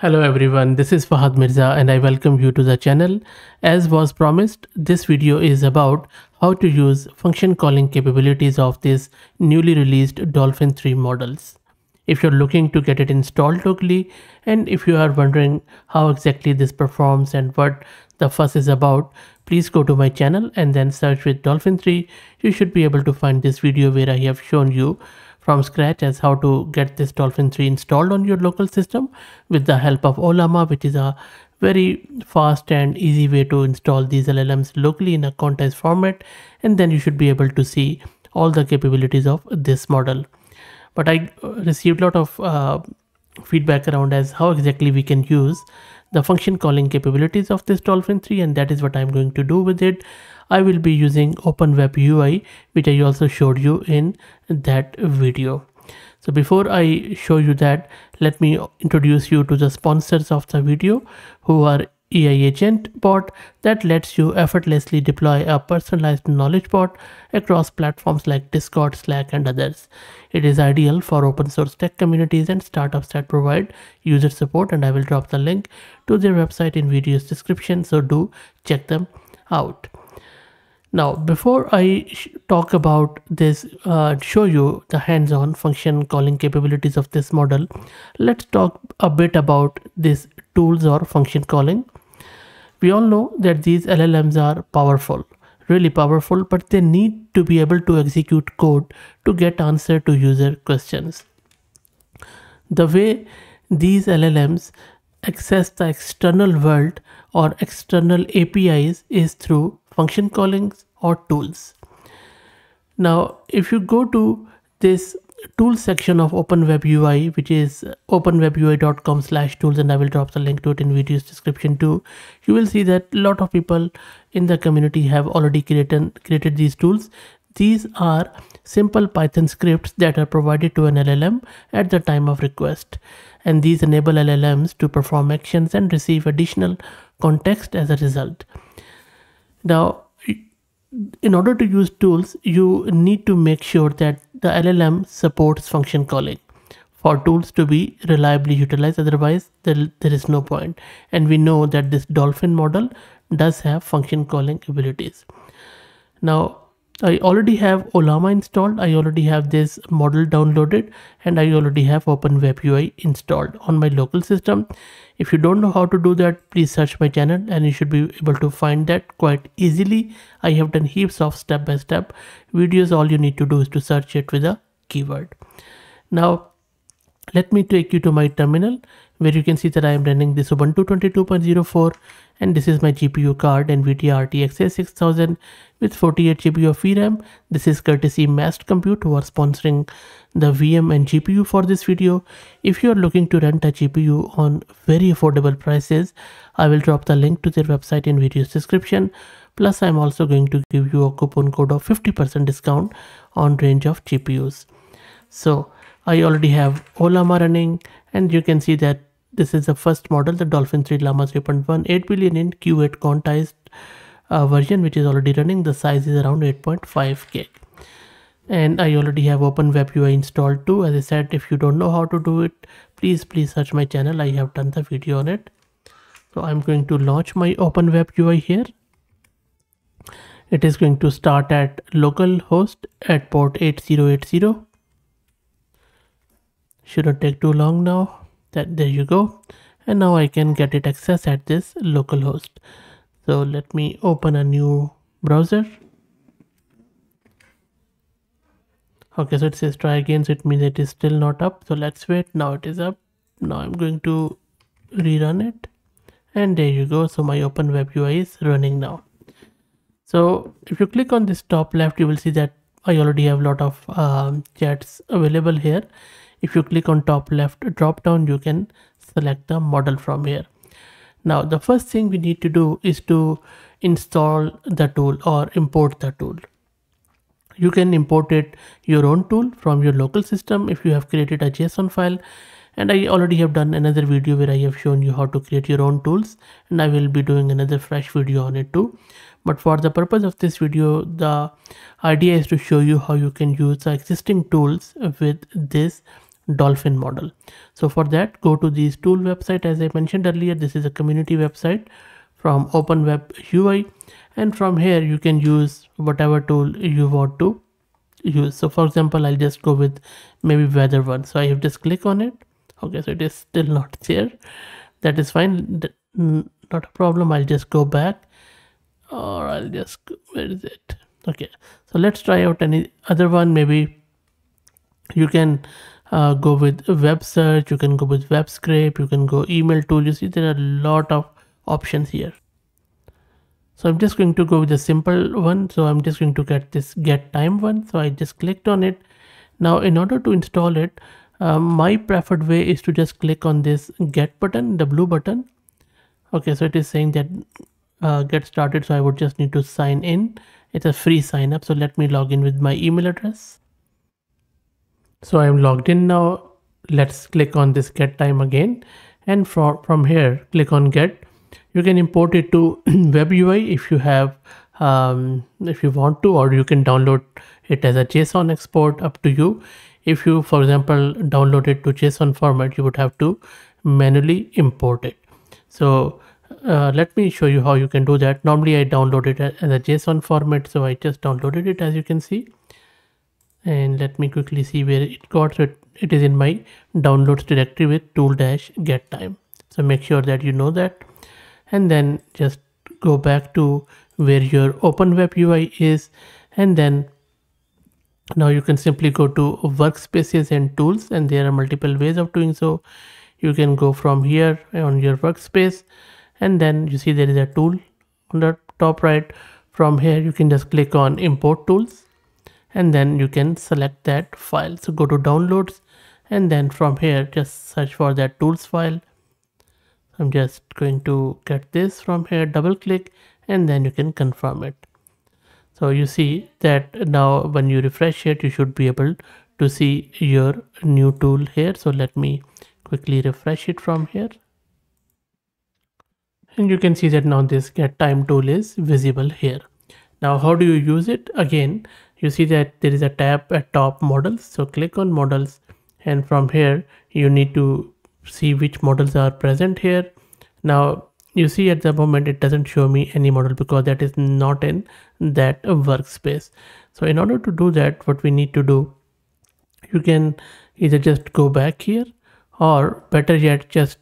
Hello everyone, this is Fahd Mirza and I welcome you to the channel. As was promised, this video is about how to use function calling capabilities of this newly released Dolphin 3 models. If you're looking to get it installed locally and if you are wondering how exactly this performs and what the fuss is about, please go to my channel and then search with Dolphin 3. You should be able to find this video where I have shown you from scratch as how to get this Dolphin 3 installed on your local system with the help of Ollama which is a very fast and easy way to install these LLMs locally in a quantized format and then you should be able to see all the capabilities of this model. But I uh, received a lot of uh, feedback around as how exactly we can use the function calling capabilities of this Dolphin 3 and that is what I'm going to do with it. I will be using OpenWeb UI which I also showed you in that video. So before I show you that, let me introduce you to the sponsors of the video who are AI agent bot that lets you effortlessly deploy a personalized knowledge bot across platforms like Discord, Slack, and others. It is ideal for open source tech communities and startups that provide user support and I will drop the link to their website in video's description so do check them out. Now, before I talk about this, uh, show you the hands-on function calling capabilities of this model, let's talk a bit about these tools or function calling. We all know that these LLMs are powerful, really powerful, but they need to be able to execute code to get answer to user questions. The way these LLMs access the external world or external APIs is through function callings or tools. Now, if you go to this tools section of OpenWeb UI, which is openwebui.com slash tools, and I will drop the link to it in video's description too, you will see that a lot of people in the community have already created, created these tools. These are simple Python scripts that are provided to an LLM at the time of request. And these enable LLMs to perform actions and receive additional context as a result. Now, in order to use tools, you need to make sure that the LLM supports function calling for tools to be reliably utilized. Otherwise, there, there is no point. And we know that this Dolphin model does have function calling abilities. Now, I already have Ollama installed. I already have this model downloaded and I already have OpenWeb UI installed on my local system. If you don't know how to do that, please search my channel and you should be able to find that quite easily. I have done heaps of step-by-step -step videos. All you need to do is to search it with a keyword. Now, let me take you to my terminal where you can see that I am running this Ubuntu 22.04 and this is my GPU card NVIDIA RTX A6000 with 48 GB of VRAM. This is courtesy Massed Compute who are sponsoring the VM and GPU for this video. If you are looking to rent a GPU on very affordable prices, I will drop the link to their website in video's description. Plus, I'm also going to give you a coupon code of 50% discount on range of GPUs. So I already have Ollama running and you can see that this is the first model, the Dolphin 3 Llama 3.1, 8 billion in Q8 quantized uh, version, which is already running. The size is around 8.5 gig. And I already have OpenWeb UI installed too. As I said, if you don't know how to do it, please, please search my channel. I have done the video on it. So I'm going to launch my OpenWeb UI here. It is going to start at localhost at port 8080. Shouldn't take too long now that there you go. And now I can get it access at this localhost. So let me open a new browser. Okay so it says try again so it means it is still not up. So let's wait. Now it is up. Now I'm going to rerun it. And there you go. So my open web UI is running now. So if you click on this top left you will see that I already have a lot of um, chats available here if you click on top left drop down you can select the model from here. Now the first thing we need to do is to install the tool or import the tool. You can import it your own tool from your local system if you have created a json file. And I already have done another video where I have shown you how to create your own tools and I will be doing another fresh video on it too. But for the purpose of this video the idea is to show you how you can use the existing tools with this dolphin model. So for that go to this tool website. As i mentioned earlier this is a community website from open web ui and from here you can use whatever tool you want to use. So for example i'll just go with maybe weather one. So i have just click on it. Okay so it is still not there. That is fine. Not a problem. I'll just go back. Or i'll just where is it? Okay so let's try out any other one. Maybe you can uh, go with web search you can go with web scrape you can go email tool. You see there are a lot of options here. So i'm just going to go with the simple one. So i'm just going to get this get time one. So i just clicked on it. Now in order to install it uh, my preferred way is to just click on this get button the blue button. Okay so it is saying that uh, get started. So i would just need to sign in. It's a free sign up. So let me log in with my email address so i'm logged in now. Let's click on this get time again. And from from here click on get. You can import it to web ui if you have um, if you want to or you can download it as a json export up to you. If you for example download it to json format you would have to manually import it. So uh, let me show you how you can do that. Normally I download it as a JSON format so I just downloaded it as you can see and let me quickly see where it got so it, it is in my downloads directory with tool dash get time. So make sure that you know that. And then just go back to where your open web UI is. And then now you can simply go to workspaces and tools. And there are multiple ways of doing so. You can go from here on your workspace. And then you see there is a tool on the top right. From here you can just click on import tools and then you can select that file. So go to downloads and then from here just search for that tools file. I'm just going to get this from here double click and then you can confirm it. So you see that now when you refresh it you should be able to see your new tool here. So let me quickly refresh it from here. And you can see that now this get time tool is visible here. Now how do you use it? Again you see that there is a tab at top models so click on models. And from here you need to see which models are present here. Now you see at the moment it doesn't show me any model because that is not in that workspace. So in order to do that what we need to do you can either just go back here or better yet just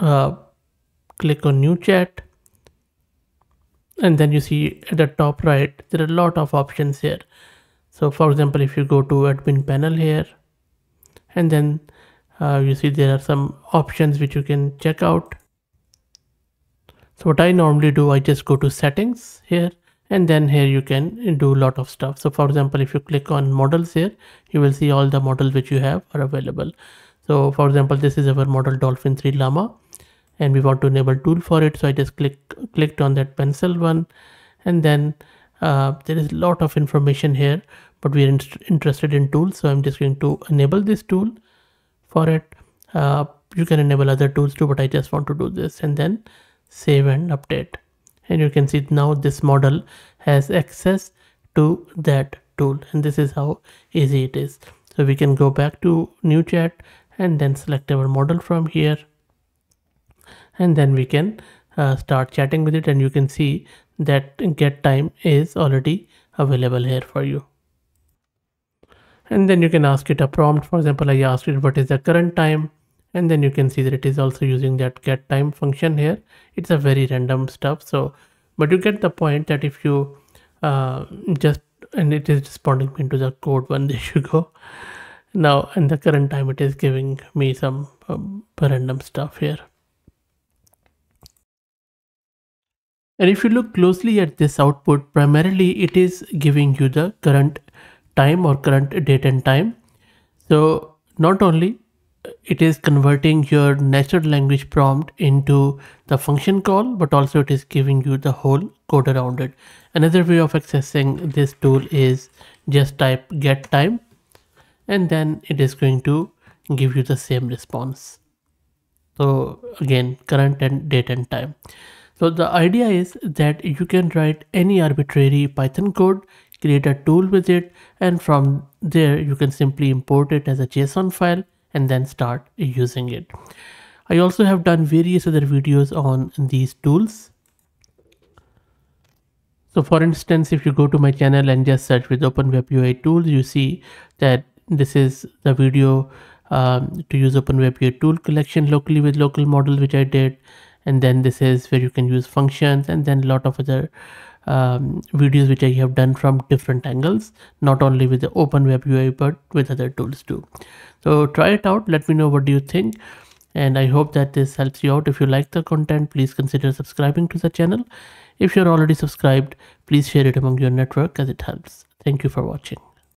uh, click on new chat. And then you see at the top right there are a lot of options here so for example if you go to admin panel here and then uh, you see there are some options which you can check out. So what I normally do I just go to settings here and then here you can do a lot of stuff. So for example if you click on models here you will see all the models which you have are available. So for example this is our model dolphin 3 llama and we want to enable tool for it. So i just click clicked on that pencil one and then uh, there is a lot of information here but we are in interested in tools so i'm just going to enable this tool for it. Uh, you can enable other tools too but i just want to do this and then save and update. And you can see now this model has access to that tool and this is how easy it is. So we can go back to new chat and then select our model from here. And then we can uh, start chatting with it and you can see that get time is already available here for you. And then you can ask it a prompt. For example i asked it what is the current time? And then you can see that it is also using that get time function here. It's a very random stuff. So but you get the point that if you uh, just and it is responding into the code one there you go. Now in the current time it is giving me some um, random stuff here And if you look closely at this output, primarily it is giving you the current time or current date and time. So not only uh, it is converting your natural language prompt into the function call, but also it is giving you the whole code around it. Another way of accessing this tool is just type get time and then it is going to give you the same response. So again, current and date and time. So the idea is that you can write any arbitrary Python code, create a tool with it, and from there you can simply import it as a JSON file and then start using it. I also have done various other videos on these tools. So for instance, if you go to my channel and just search with Open Web UI tools, you see that this is the video um, to use Open Web UI tool collection locally with local model, which I did. And then this is where you can use functions and then a lot of other um, videos which I have done from different angles, not only with the Open Web UI, but with other tools too. So try it out. Let me know what do you think. And I hope that this helps you out. If you like the content, please consider subscribing to the channel. If you're already subscribed, please share it among your network as it helps. Thank you for watching.